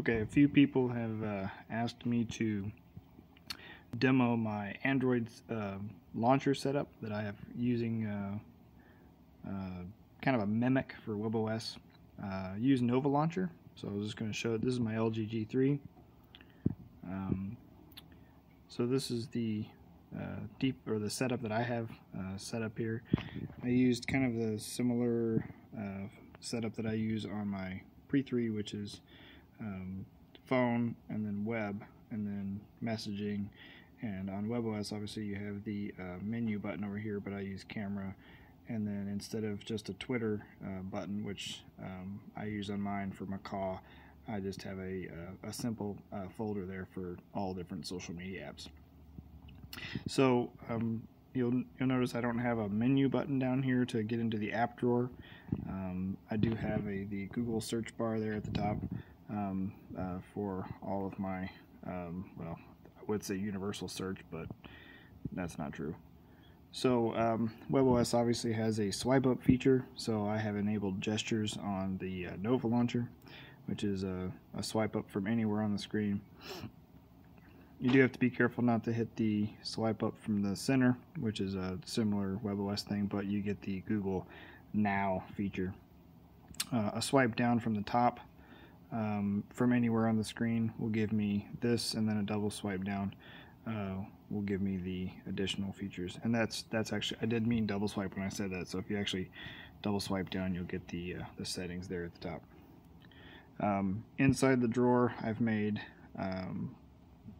Okay, a few people have uh, asked me to demo my Android uh, launcher setup that I have using uh, uh kind of a mimic for WebOS. Uh, use Nova Launcher, so I was just going to show it. This is my LG G3. Um, so this is the uh, deep or the setup that I have set up here. I used kind of the similar setup that I use on my Pre 3, which is um, phone and then web and then messaging. And on WebOS obviously you have the uh, menu button over here but I use camera. And then instead of just a Twitter uh, button which um, I use on mine for Macaw I just have a, uh, a simple uh, folder there for all different social media apps. So um, you'll, you'll notice I don't have a menu button down here to get into the app drawer. Um, I do have a the Google search bar there at the top um, uh, for all of my, um, well, I would say universal search, but that's not true. So um, WebOS obviously has a swipe up feature, so I have enabled gestures on the uh, Nova launcher, which is a, a swipe up from anywhere on the screen. You do have to be careful not to hit the swipe up from the center, which is a similar WebOS thing, but you get the Google Now feature. Uh, a swipe down from the top um, from anywhere on the screen will give me this and then a double swipe down uh, will give me the additional features. And that's that's actually I did mean double swipe when I said that. So if you actually double swipe down you'll get the uh, the settings there at the top. Um, inside the drawer I've made um,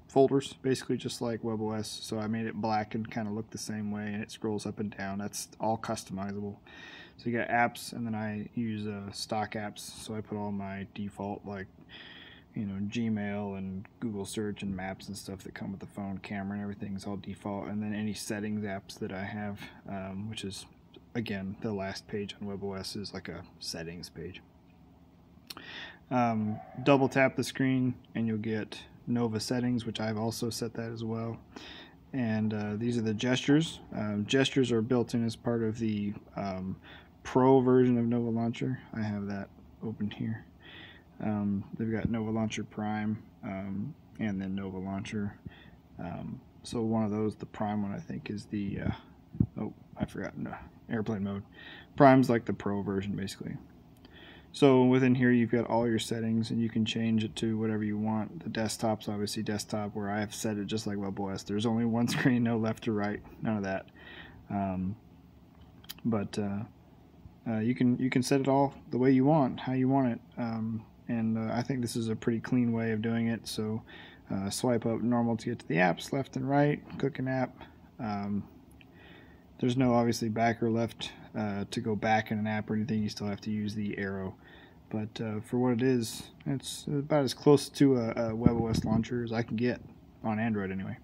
folders basically just like WebOS so I made it black and kind of look the same way and it scrolls up and down. That's all customizable so you got apps, and then I use uh, stock apps. So I put all my default like you know Gmail and Google Search and Maps and stuff that come with the phone camera and everything is all default. And then any settings apps that I have, um, which is again the last page on WebOS is like a settings page. Um, double tap the screen and you'll get Nova settings, which I've also set that as well. And uh, these are the gestures. Um, gestures are built in as part of the um, Pro version of Nova Launcher. I have that open here. Um, they've got Nova Launcher Prime um, and then Nova Launcher. Um, so one of those, the Prime one, I think, is the uh, oh, I forgot no, airplane mode. Prime's like the Pro version, basically. So within here, you've got all your settings, and you can change it to whatever you want. The desktop's obviously desktop, where I have set it just like WebOS. There's only one screen, no left or right, none of that. Um, but uh, uh, you can you can set it all the way you want, how you want it, um, and uh, I think this is a pretty clean way of doing it. So uh, swipe up normal to get to the apps, left and right, click an app. Um, there's no obviously back or left uh, to go back in an app or anything. You still have to use the arrow. But uh, for what it is, it's about as close to a, a WebOS launcher as I can get on Android anyway.